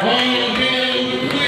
When you